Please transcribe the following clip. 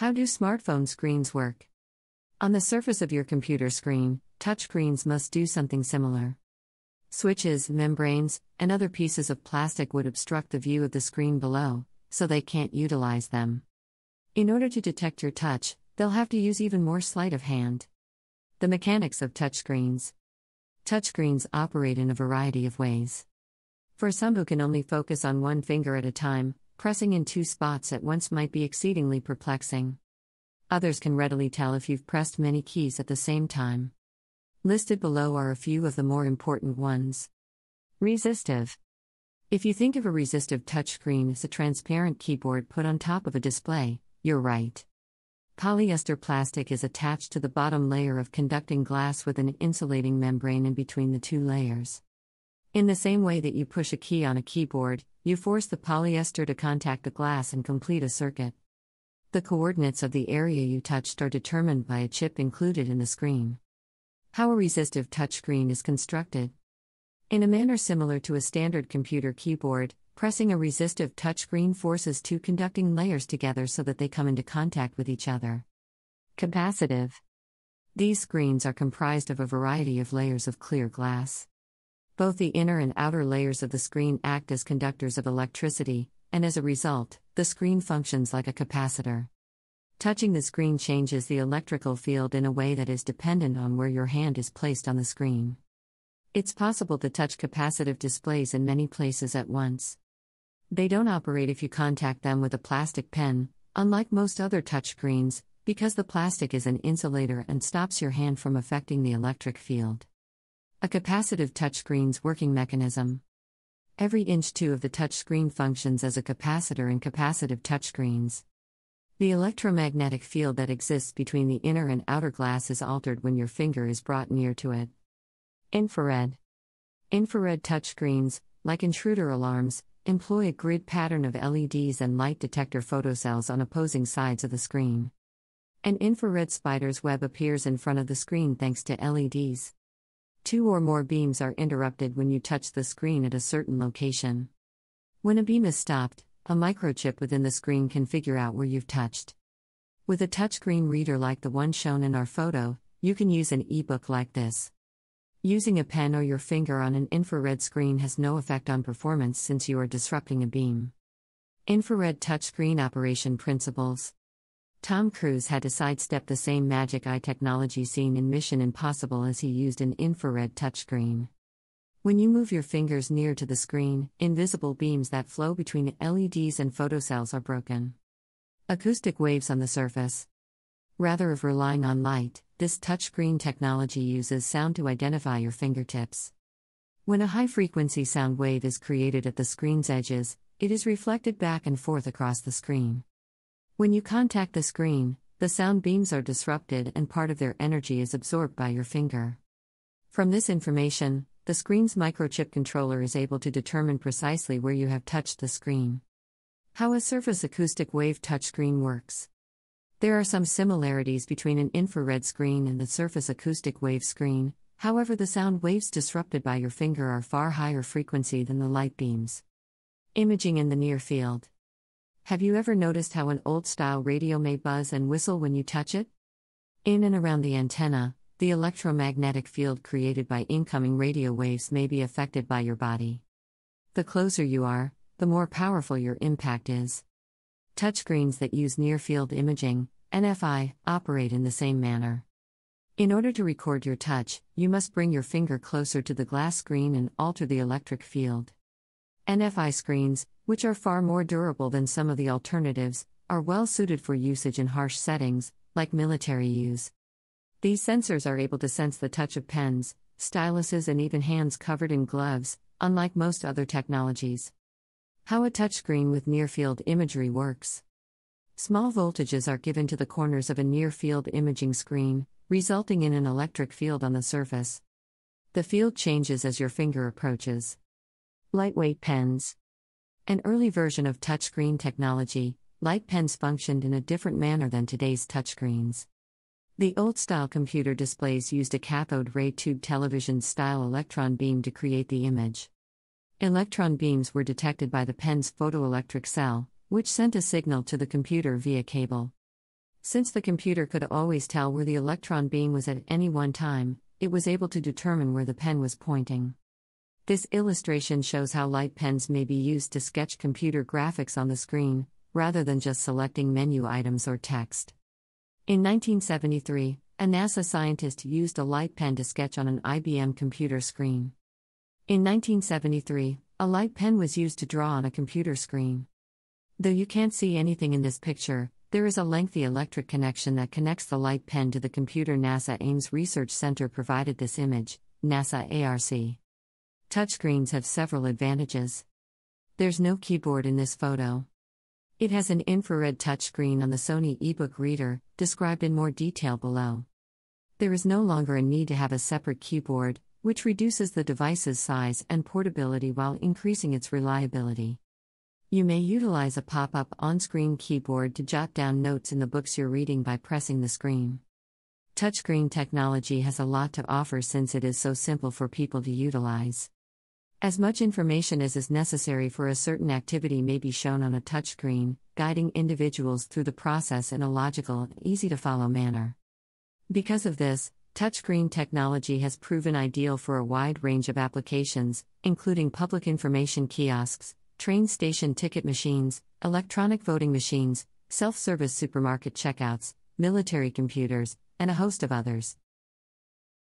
How do smartphone screens work? On the surface of your computer screen, touchscreens must do something similar. Switches, membranes, and other pieces of plastic would obstruct the view of the screen below, so they can't utilize them. In order to detect your touch, they'll have to use even more sleight of hand. The mechanics of touchscreens. Touchscreens operate in a variety of ways. For some who can only focus on one finger at a time, pressing in two spots at once might be exceedingly perplexing. Others can readily tell if you've pressed many keys at the same time. Listed below are a few of the more important ones. Resistive. If you think of a resistive touchscreen as a transparent keyboard put on top of a display, you're right. Polyester plastic is attached to the bottom layer of conducting glass with an insulating membrane in between the two layers. In the same way that you push a key on a keyboard, you force the polyester to contact the glass and complete a circuit. The coordinates of the area you touched are determined by a chip included in the screen. How a resistive touchscreen is constructed. In a manner similar to a standard computer keyboard, pressing a resistive touchscreen forces two conducting layers together so that they come into contact with each other. Capacitive. These screens are comprised of a variety of layers of clear glass. Both the inner and outer layers of the screen act as conductors of electricity, and as a result, the screen functions like a capacitor. Touching the screen changes the electrical field in a way that is dependent on where your hand is placed on the screen. It's possible to touch capacitive displays in many places at once. They don't operate if you contact them with a plastic pen, unlike most other touchscreens, because the plastic is an insulator and stops your hand from affecting the electric field. A capacitive touchscreen's working mechanism. Every inch 2 of the touchscreen functions as a capacitor in capacitive touchscreens. The electromagnetic field that exists between the inner and outer glass is altered when your finger is brought near to it. Infrared. Infrared touchscreens, like intruder alarms, employ a grid pattern of LEDs and light detector photocells on opposing sides of the screen. An infrared spider's web appears in front of the screen thanks to LEDs. Two or more beams are interrupted when you touch the screen at a certain location. When a beam is stopped, a microchip within the screen can figure out where you've touched. With a touchscreen reader like the one shown in our photo, you can use an ebook like this. Using a pen or your finger on an infrared screen has no effect on performance since you are disrupting a beam. Infrared touchscreen operation principles. Tom Cruise had to sidestep the same magic eye technology seen in Mission Impossible as he used an infrared touchscreen. When you move your fingers near to the screen, invisible beams that flow between LEDs and photocells are broken. Acoustic waves on the surface. Rather of relying on light, this touchscreen technology uses sound to identify your fingertips. When a high frequency sound wave is created at the screen's edges, it is reflected back and forth across the screen. When you contact the screen, the sound beams are disrupted and part of their energy is absorbed by your finger. From this information, the screen's microchip controller is able to determine precisely where you have touched the screen. How a surface acoustic wave touchscreen works. There are some similarities between an infrared screen and the surface acoustic wave screen, however, the sound waves disrupted by your finger are far higher frequency than the light beams. Imaging in the near field. Have you ever noticed how an old style radio may buzz and whistle when you touch it? In and around the antenna, the electromagnetic field created by incoming radio waves may be affected by your body. The closer you are, the more powerful your impact is. Touchscreens that use near field imaging, NFI, operate in the same manner. In order to record your touch, you must bring your finger closer to the glass screen and alter the electric field. NFI screens, which are far more durable than some of the alternatives, are well suited for usage in harsh settings, like military use. These sensors are able to sense the touch of pens, styluses, and even hands covered in gloves, unlike most other technologies. How a touchscreen with near field imagery works. Small voltages are given to the corners of a near field imaging screen, resulting in an electric field on the surface. The field changes as your finger approaches. Lightweight pens. An early version of touchscreen technology, light pens functioned in a different manner than today's touchscreens. The old style computer displays used a cathode ray tube television style electron beam to create the image. Electron beams were detected by the pen's photoelectric cell, which sent a signal to the computer via cable. Since the computer could always tell where the electron beam was at any one time, it was able to determine where the pen was pointing. This illustration shows how light pens may be used to sketch computer graphics on the screen, rather than just selecting menu items or text. In 1973, a NASA scientist used a light pen to sketch on an IBM computer screen. In 1973, a light pen was used to draw on a computer screen. Though you can't see anything in this picture, there is a lengthy electric connection that connects the light pen to the computer NASA Ames Research Center provided this image, NASA ARC. Touchscreens have several advantages. There's no keyboard in this photo. It has an infrared touchscreen on the Sony ebook reader, described in more detail below. There is no longer a need to have a separate keyboard, which reduces the device's size and portability while increasing its reliability. You may utilize a pop up on screen keyboard to jot down notes in the books you're reading by pressing the screen. Touchscreen technology has a lot to offer since it is so simple for people to utilize. As much information as is necessary for a certain activity may be shown on a touchscreen, guiding individuals through the process in a logical, easy to follow manner. Because of this, touchscreen technology has proven ideal for a wide range of applications, including public information kiosks, train station ticket machines, electronic voting machines, self service supermarket checkouts, military computers, and a host of others.